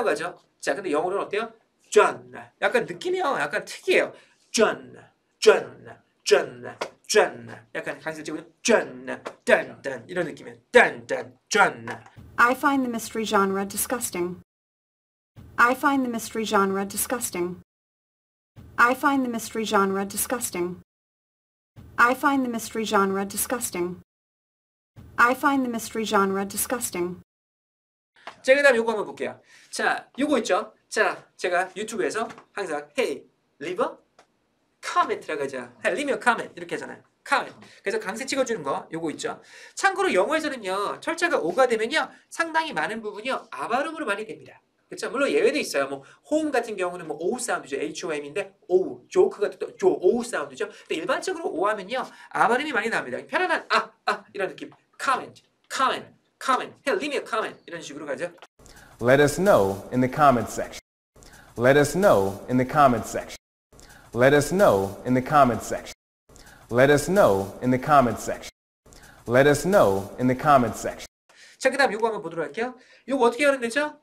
John이라고 하죠. 자, 근데 영어로는 어때요? John. 약간 느낌이요. 약간 특이해요. John, John, John, John. 약간 강세 찍고 John, 단, 단 이런 느낌이에요. 단, 단, John. I find the mystery genre disgusting. I find the mystery genre disgusting. I find the mystery genre disgusting. I find the mystery genre disgusting. I find the mystery genre disgusting. 자, 그 다음 요거 한번 볼게요. 자, 요거 있죠? 자, 제가 유튜브에서 항상 Hey, leave a comment라고 하죠. Hey, leave a comment 이렇게 하잖아요. comment. 그래서 강세 찍어주는 거 요거 있죠. 참고로 영어에서는요. 철자가 오가 되면요. 상당히 많은 부분이요. 아 발음으로 많이 됩니다. 그렇죠? 물론 예외도 있어요. 뭐홈 같은 경우는 뭐 O 사운드죠. H O M인데 O, 조크가 또 조, O 사운드죠. 근데 일반적으로 O 하면요. 아 발음이 많이 나옵니다. 편안한 아, 아 이런 느낌. comment, comment, comment. Hey, leave me a comment 이런 식으로 가죠. Let us know in the comments section. Let us know in the comments section. Let us know in the comments section. Let us know in the comments section. Let us know in the comments section. 자, 그 다음 요거 한번 보도록 할게요. 요거 어떻게 하면 되죠?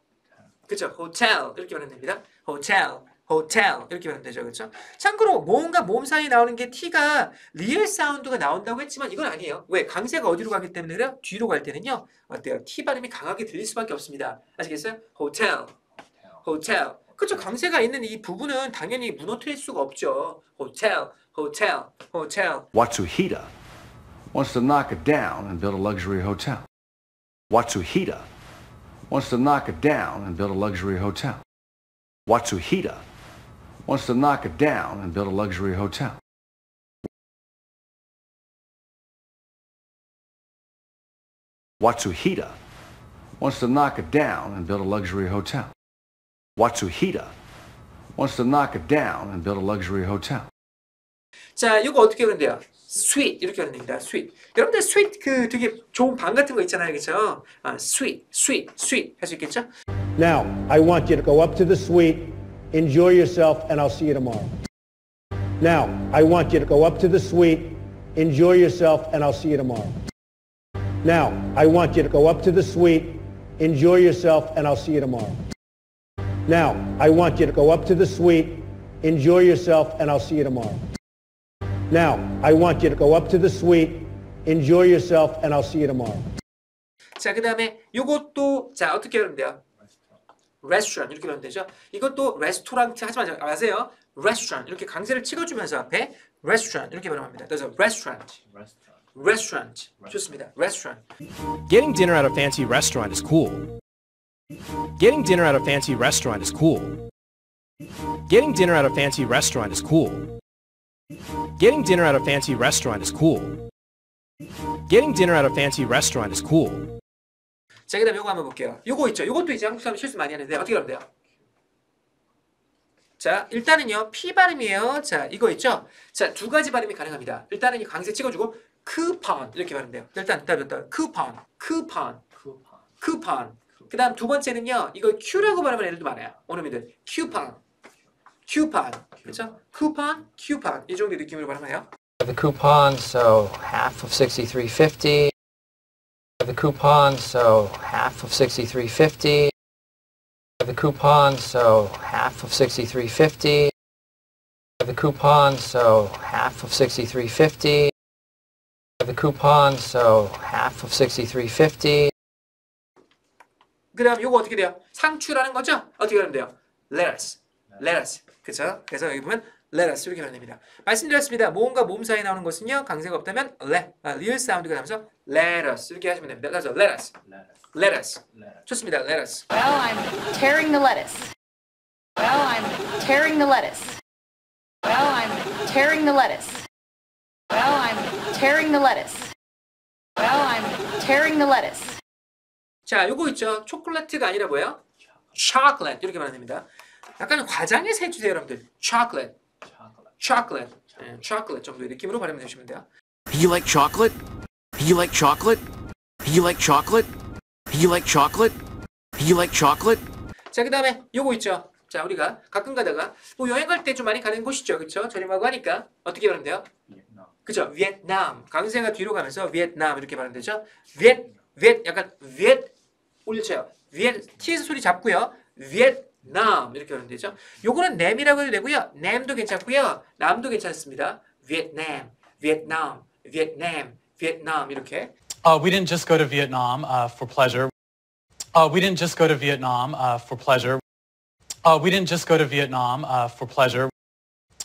그쵸? hotel 이렇게 하면 됩니다. hotel, hotel 이렇게 하면 되죠. 그쵸? 참고로 모음과 모음 사이에 나오는 게 T가 리얼 사운드가 나온다고 했지만 이건 아니에요. 왜? 강세가 어디로 가기 때문에 그래요? 뒤로 갈 때는요. 어때요? T 발음이 강하게 들릴 수밖에 없습니다. 아시겠어요? hotel, hotel. 그쵸? 강세가 있는 이 부분은 당연히 무너뜨릴 수가 없죠. hotel, hotel, hotel. Watsuhita wants to knock it down and build a luxury hotel. Watsuhita wants to knock it down and build a luxury hotel. Watsuhita wants to knock it down and build a luxury hotel. Watsuhita wants to knock it down and build a luxury hotel. Watsuhita wants to knock it down and build a luxury hotel. 자, 이거 어떻게 하면 돼요? sweet 이렇게 하면 됩니다. sweet. 여러분들 sweet 그 되게 좋은 방 같은 거 있잖아요, 그렇죠? 아, sweet, sweet, sweet 할 수 있겠죠? Now, I want you to go up to the suite, enjoy yourself, and I'll see you tomorrow. Now, I want you to go up to the suite, enjoy yourself, and I'll see you tomorrow. Now, I want you to go up to the suite, enjoy yourself, and I'll see you tomorrow. Now, I want you to go up to the suite, enjoy yourself, and I'll see you tomorrow. Now, I want you to go up to the suite, enjoy yourself, and I'll see you tomorrow. 자, 그 다음에 요것도 자 어떻게 하면 돼요? restaurant 이렇게 하면 되죠? 이것도 레스토랑트 하지 마- 마세요. restaurant 이렇게 강세를 찍어주면서 앞에 restaurant 이렇게 발음합니다. 그래서 restaurant, restaurant 좋습니다. restaurant. Getting dinner at a fancy restaurant is cool. Getting dinner at a fancy restaurant is cool. Getting dinner at a fancy restaurant is cool. Getting dinner at a fancy restaurant is cool. Getting dinner at a fancy restaurant is cool. 자, 그 다음에 요거 한번 볼게요. 요거 있죠? 요것도 이제 한국 사람 실수 많이 하는데 어떻게 하면 돼요? 자, 일단은요, P 발음이에요. 자, 이거 있죠? 자, 두 가지 발음이 가능합니다. 일단은 이 강세 찍어주고, 쿠폰, 이렇게 발음 돼요. 일단, 일단, 일단, 쿠폰, 쿠폰, 쿠폰. 그 다음 두 번째는요, 이거 Q라고 발음하는 애들도 많아요. 오늘들 쿠폰, 쿠폰. 그렇죠? 쿠폰, 쿠폰. 이 정도 느낌으로 발음해요. The coupon, so half of 63.50. The coupon, so half of 63.50. The coupon, so half of 63.50. The coupon, so half of 63.50. The coupon, so half of 63.50. 그 다음 요거 어떻게 돼요? 상추라는 거죠? 어떻게 하면 돼요? lettuce, lettuce. 그쵸? 그래서 여기 보면 lettuce 이렇게 하면 됩니다. 말씀드렸습니다. 모음과 모음 사이에 나오는 것은요. 강세가 없다면 le, 아, 리을 사운드가 나면서 lettuce 이렇게 하시면 됩니다. 그래서 lettuce, lettuce. 좋습니다. lettuce. Well, I'm tearing the lettuce. Well, I'm tearing the lettuce. Well, I'm tearing the lettuce. Well, I'm tearing the lettuce. Well, I'm tearing the lettuce. 자, 요거 있죠? 초콜릿가 아니라 뭐예요? chocolate 이렇게 말하면 됩니다. 약간 과장해서 해주세요, 여러분들. chocolate, chocolate, 예, chocolate 정도의 느낌으로 발음해 주시면 돼요. You like chocolate? You like chocolate? You like chocolate? You like chocolate? You like chocolate? 자, 그 다음에 요거 있죠? 자, 우리가 가끔 가다가 뭐 여행 갈 때 좀 많이 가는 곳이죠. 그쵸? 저렴하고 하니까 어떻게 발음 돼요 그죠? 베트남. 강세가 뒤로 가면서 베트남 이렇게 발음 되죠? 베트, 베트 약간 베트 올려쳐요. 베트, T에서 소리 잡고요. Vietnam 이렇게 하면 되죠. 요거는 nam이라고 해도 되고요. name도 괜찮고요. 남도 괜찮습니다. Vietnam, Vietnam, Vietnam, Vietnam 이렇게. Uh, we didn't just go to Vietnam uh, for pleasure. Uh, we didn't just go to Vietnam uh, for pleasure. Uh, we didn't just go to Vietnam uh, for pleasure.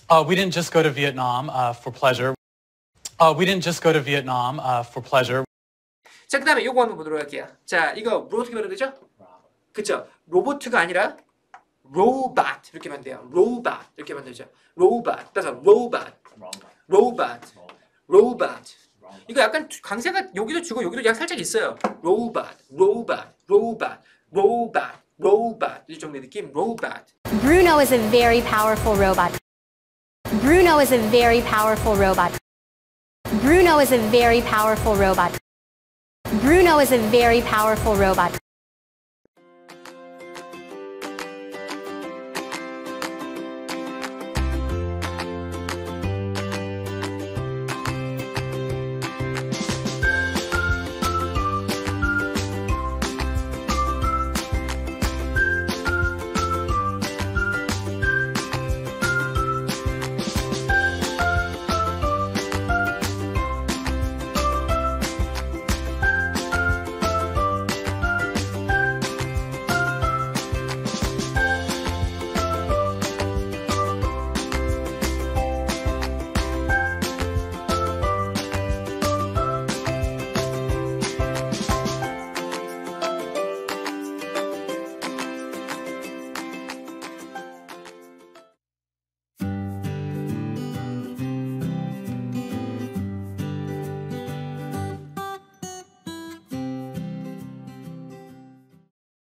Uh, we didn't just go to Vietnam uh, for pleasure. Uh, we didn't just go to Vietnam uh, for pleasure. 자, 그 다음에 요거 한번 보도록 할게요. 자, 이거 뭐 어떻게 말해야 되죠? 그쵸? 로보트가 아니라 robot 이렇게 하면 돼요. robot 이렇게 하면 되죠. robot. 따라서 robot, robot, robot. 이거 약간 강세가 여기도 주고 여기도 약 살짝 있어요. robot, robot, robot, robot, robot 이 정도의 느낌. robot. Bruno is a very powerful robot. Bruno is a very powerful robot. Bruno is a very powerful robot. Bruno is a very powerful robot.